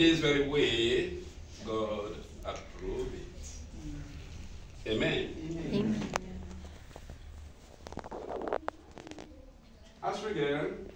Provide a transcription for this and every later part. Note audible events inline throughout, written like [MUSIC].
this very way, God approved it. Amen. Amen. As regard,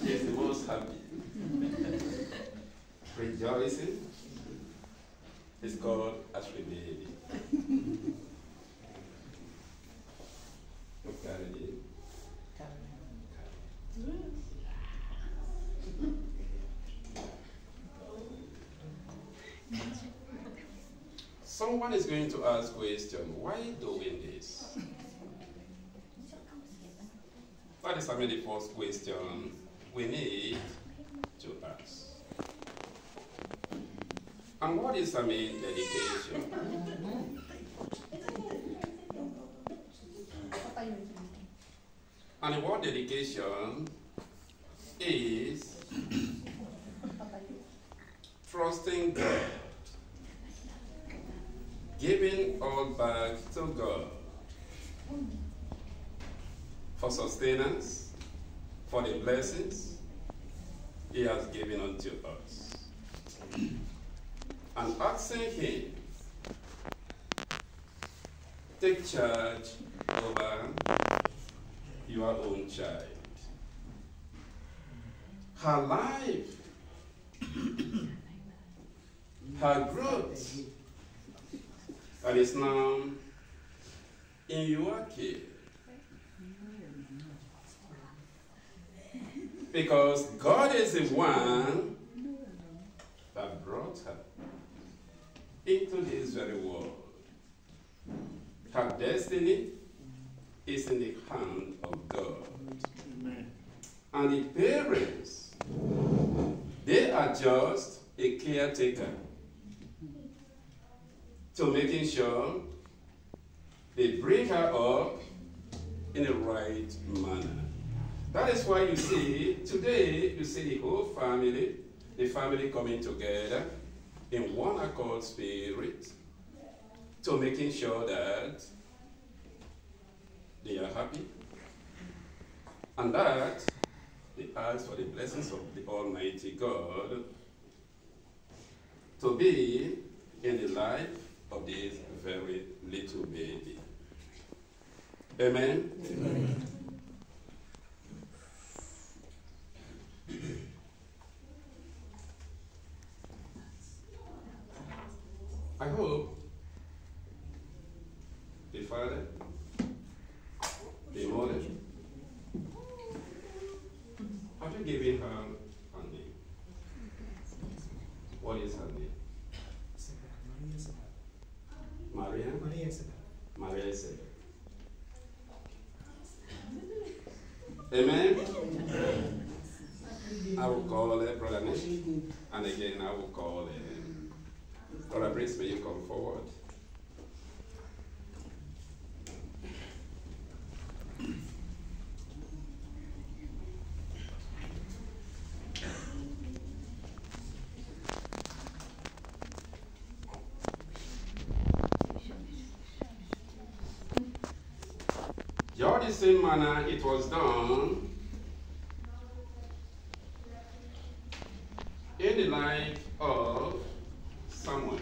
she is the most happy. Rejoicing is God as we baby. Look at it. Someone is going to ask question, why doing this? That is mean the first question we need to ask. And what is I mean dedication? And the word dedication is trusting God, back to God for sustenance, for the blessings He has given unto us. And asking Him, take charge over your own child. Her life, her growth, that is now in your care. Because God is the one that brought her into this very world. Her destiny is in the hand of God. And the parents, they are just a caretaker to making sure they bring her up in the right manner. That is why you see, today, you see the whole family, the family coming together in one accord spirit to making sure that they are happy and that they ask for the blessings of the Almighty God to be in the life of this very little baby. Amen? Amen. I hope the father, the mother, you given her a name? What is her name? Maria? Maria Isabel. Amen? I will call her Brother Nick, and again I will call her Brother Brice, may you come forward. Just the same manner it was done in the life of Samuel.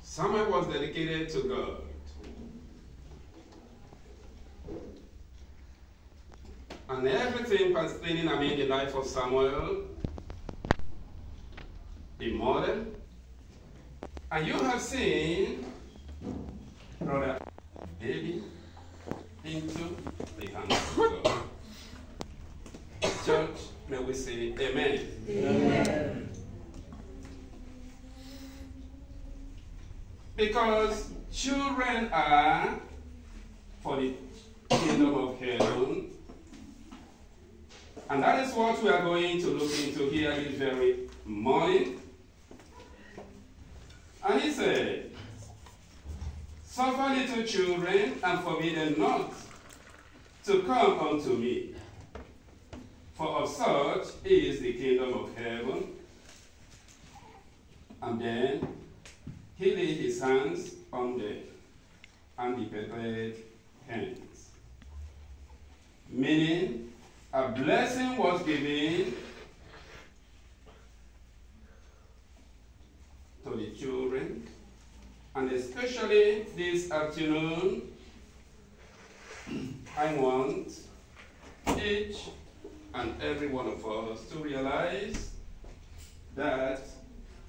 Samuel was dedicated to God. And everything pertaining, I mean, the life of Samuel, the model, and you have seen brother baby into the hands of God. Church, may we say amen. Amen. Because children are for the kingdom of heaven. And that is what we are going to look into here this very morning. And he said, Suffer little children and forbid them not, to come unto me. For of such is the kingdom of heaven. And then he laid his hands on them, and he prepared hands. Meaning, a blessing was given to the children, and especially this afternoon, [CLEARS THROAT] I want each and every one of us to realize that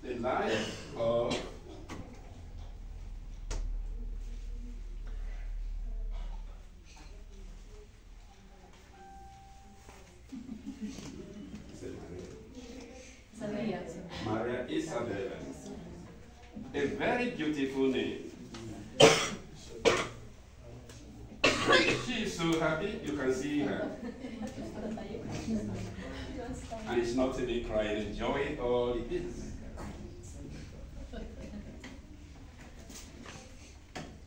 the life of very beautiful name. She is so happy, you can see her. And it's not even crying, enjoying all it is.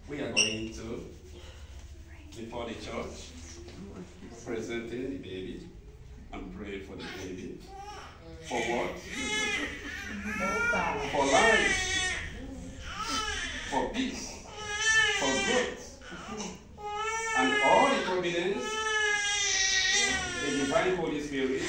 We are going to, before the church, presenting the baby and pray for the baby. For what? For life. For peace. For growth. And all the providence, the divine Holy Spirit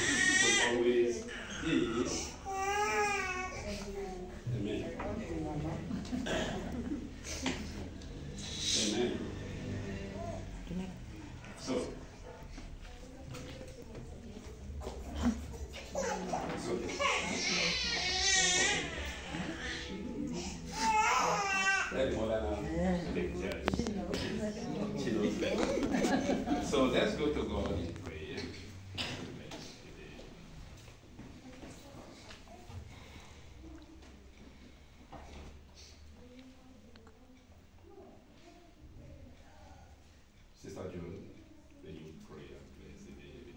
So let's go to God in prayer. Sister June, will you pray and bless the baby?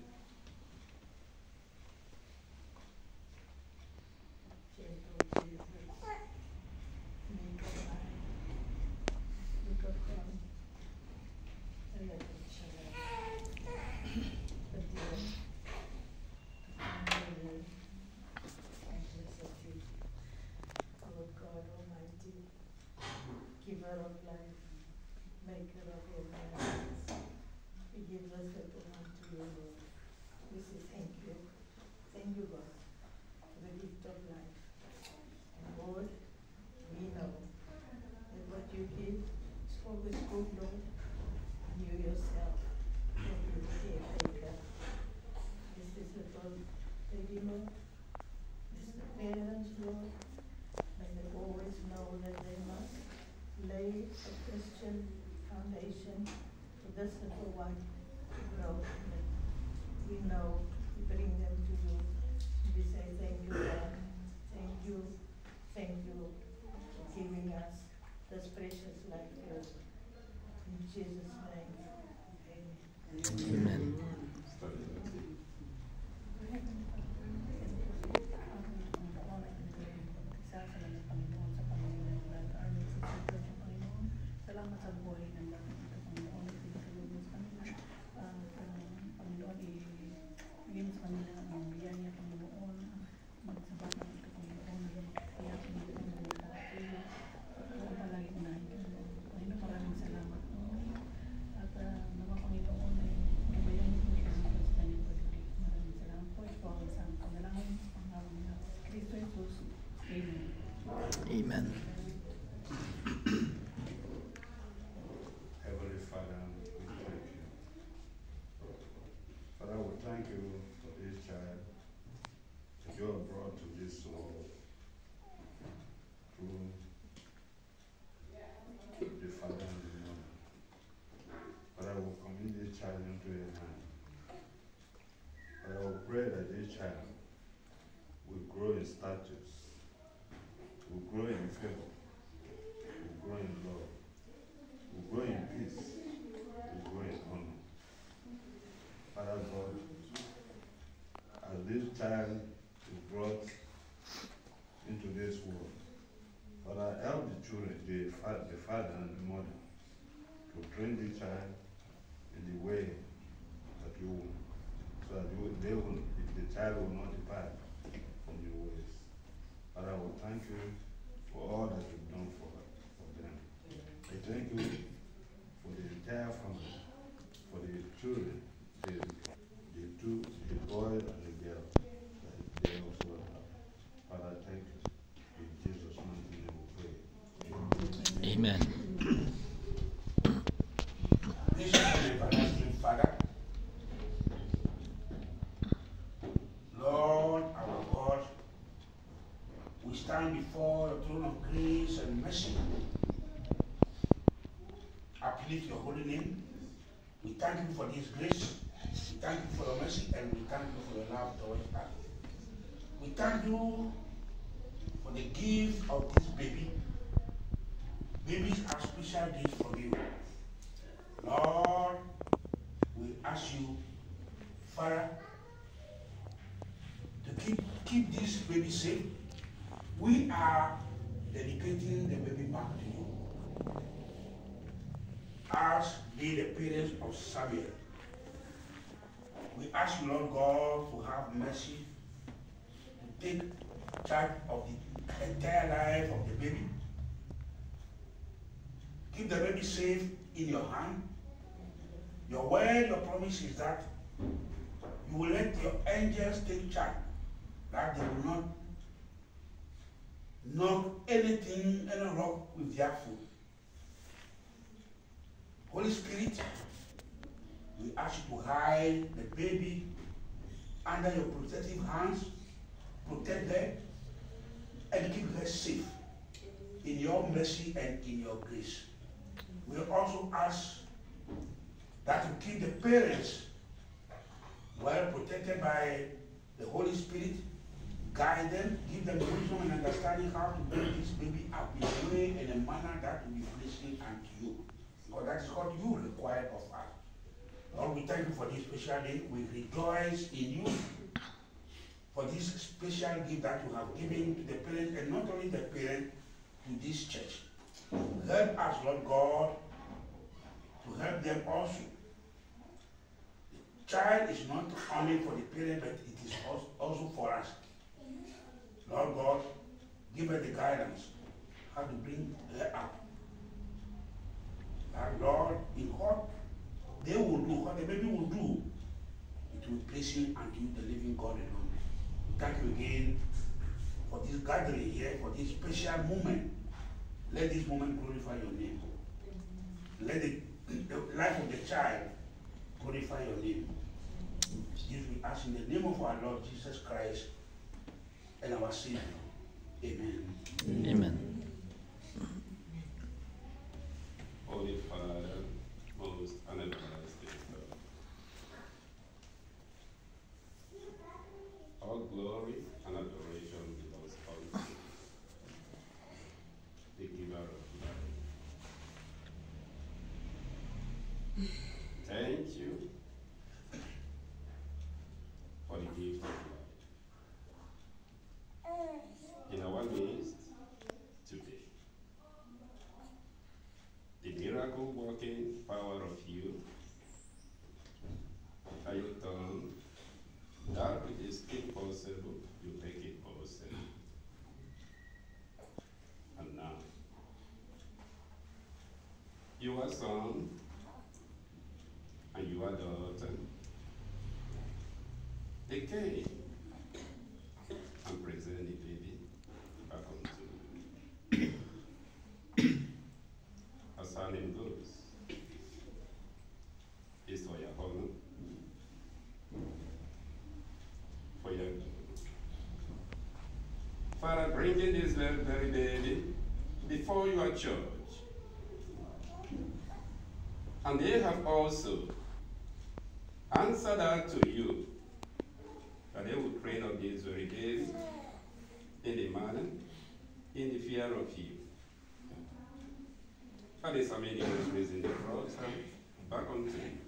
Our God Almighty, giver of life, maker of all things, He gives us little unto you, Lord. We say thank you. Thank you, God, for the gift of life. And Lord, we know that what you give is always good, Lord. And you yourself, Lord, you the caretaker. This is little baby, Lord. This is the parents, Lord. And they always know that they must lay a Christian foundation for this little one to grow. We know, we bring them to you. We say thank you. Thank you, thank you for giving us this precious life, In Jesus' name, amen. Start it up. Salamat sa buhay ng lahat ng ito, Panginoon. Pinatulog mo sa kanila. Ah, Panginoon, ibigay mo sa kanila ang biyaya, Panginoon. Magsabakan ito, Panginoon. Kaya, Panginoon, ang lahat sa iyo. At palagi unahin, Panginoon. Panginoon, maraming salamat, Panginoon. At ah, naman, Panginoon, ay gabayan mo po siya sa kanyang pagdating. Maraming salamat po. Ito ang isang panalangin. Pangalan na Kristo Jesus. Amen. Amen. Heavenly Father, we thank you. Father, we thank you for this child that you have brought to this world through the Father and the Mother. Father, we commit this child into your hand. Father, we pray that this child will grow in status, will grow in favor, will grow in love will grow in peace, will grow in honor. Father God, as this child is brought into this world, Father, help the children, the, fa- the father and the mother, to train the child in the way you want, so that you, they will, if the child will not depart from your ways. Father, I will thank you for all that you've done for, for them. I thank you for the entire family, for the children, the, the two, the boy and the girl, that they also have. Father, thank you. In Jesus' mighty name we pray. Amen. Gracious and everlasting Father, Lord our God, we stand before the throne of grace and mercy. Your holy name. We thank you for this grace. We thank you for your mercy and we thank you for your love towards us. We thank you for the gift of this baby. Babies are special gifts from you. Lord, we ask you, Father, to keep, keep this baby safe. We are dedicating the baby back to you. As be the parents of Samuel. We ask Lord God, to have mercy, to take charge of the entire life of the baby. Keep the baby safe in your hand. Your word, your promise is that you will let your angels take charge, that they will not knock anything, any rock with their foot. Holy Spirit, we ask you to hide the baby under your protective hands, protect them, and keep her safe in your mercy and in your grace. We also ask that you keep the parents well protected by the Holy Spirit, guide them, give them wisdom and understanding how to bring this baby up in a way and a manner that will be pleasing unto you. Because that is what you require of us. Lord, we thank you for this special day. We rejoice in you for this special gift that you have given to the parents, and not only the parents, to this church. Help us, Lord God, to help them also. The child is not only for the parent, but it is also for us. Lord God, give her the guidance how to bring her up. And Lord, in what they will do, what the baby will do, it will please you and you, the living God alone. Thank you again for this gathering here, for this special moment. Let this moment glorify your name. Let the, [CLEARS THROAT] the life of the child glorify your name. This we ask in the name of our Lord Jesus Christ and our Savior. Amen. Amen. Father, most and everlasting God. All glory and adoration belongs unto you, the giver of life. Thank you for the gift of life. In our midst today the miracle working power of you. How you turn that which is impossible, you make it possible. And now, you are son and you are daughter. They and present the baby back unto you. as our name goes, is for your honor, for your Father, bringing this very, very baby before your church. And they have also answered that to you, that they will train up this very baby in the manner, in the fear of you. Father, so many was raising the cross and back unto you.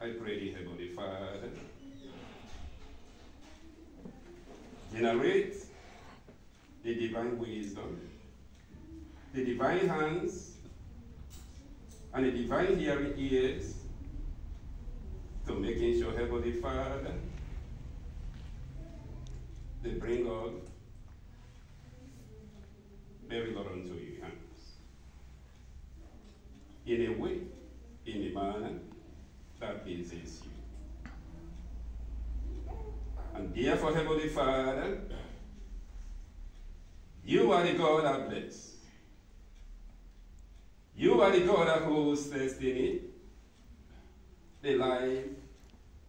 I pray the Heavenly Father, generate the divine wisdom, the divine hands, and the divine hearing ears to making sure, Heavenly Father, they bring all very Lord unto your hands. In a way, in a manner that pleases you. And therefore, Heavenly Father, you are the God that bless. You are the God holds destiny, the life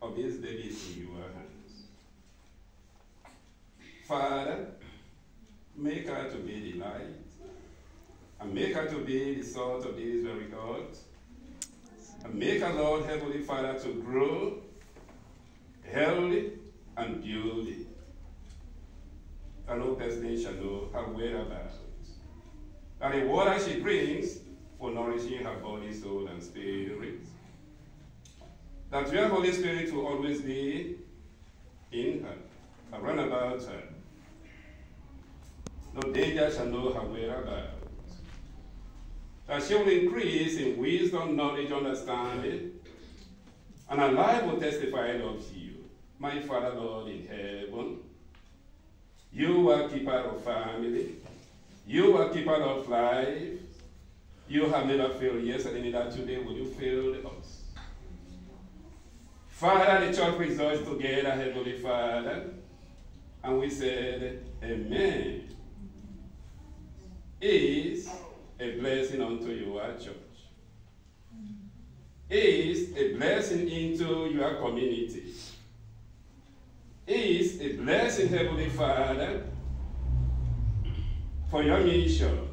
of this baby in your hands. Father, make her to be the light, and make her to be the salt of this very God, and make her, Lord Heavenly Father, to grow healthy and beauty. And no person shall know her whereabouts. That the water she brings for nourishing her body, soul, and spirit. That your Holy Spirit will always be in her, around about her. No danger shall know her whereabouts. That she will increase in wisdom, knowledge, understanding, and her life will testify of you. My Father, Lord in heaven, you are keeper of family. You are keeper of life. You have never failed yesterday, neither today will you fail us. Father, the church rejoiced together, Heavenly Father, and we said, Amen. Is a blessing unto your church. Is a blessing into your community. Is a blessing, Heavenly Father, for your mission.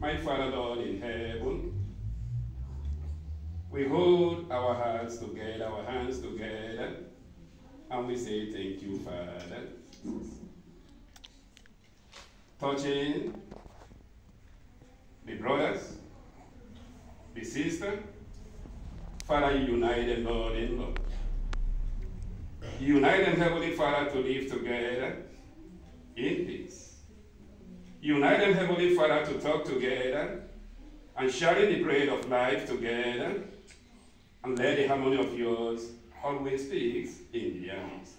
My Father, Lord in heaven, we hold our hearts together, our hands together, and we say thank you, Father. Touching the brothers, the sister, Father, you unite them, Lord, in love. You unite them, Heavenly Father, to live together in peace. Unite them, Heavenly Father, to talk together and sharing the bread of life together and let the harmony of yours always speak in their midst.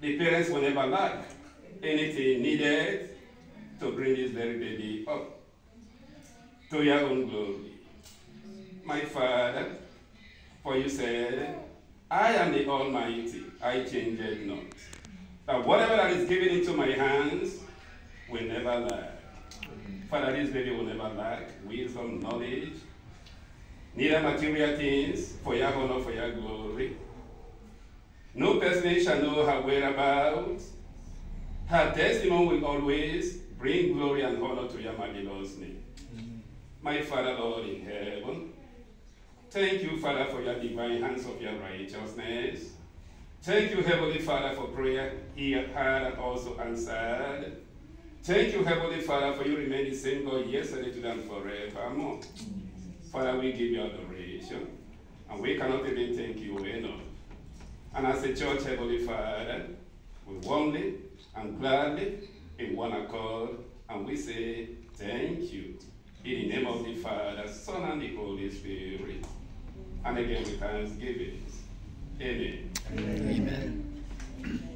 The parents will never lack anything needed to bring this very baby up to your own glory. My Father, for you said, I am the Almighty, I change it not. That whatever that is given into my hands will never lack. Father, this baby will never lack wisdom, knowledge, neither material things for your honor, for your glory. No person shall know her whereabouts. Her testimony will always bring glory and honor to your marvelous name. My Father, Lord in heaven, thank you, Father, for your divine hands of your righteousness. Thank you, Heavenly Father, for prayer he and also answered. Thank you, Heavenly Father, for you remain the same God yesterday, today, and forevermore. Father, we give you adoration, and we cannot even thank you enough. And as a church, Heavenly Father, we warmly and gladly, in one accord, and we say, Thank you. In the name of the Father, Son, and the Holy Spirit. And again with thanksgiving. Amen. Amen.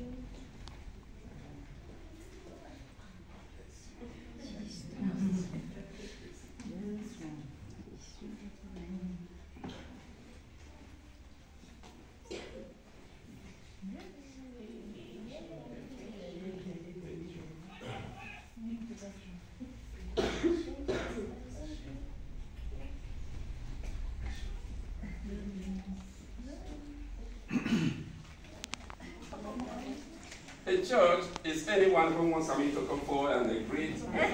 church is anyone who wants me to come forward and they greet. yeah.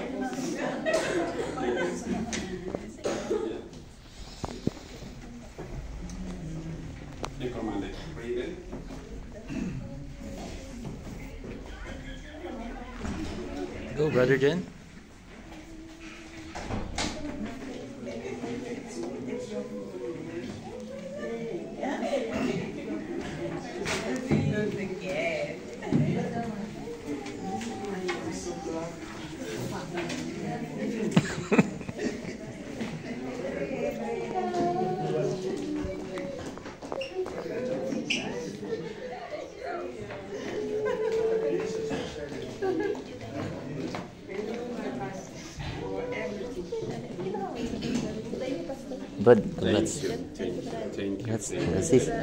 They come and they read. Go, Brother Jen. Thank you.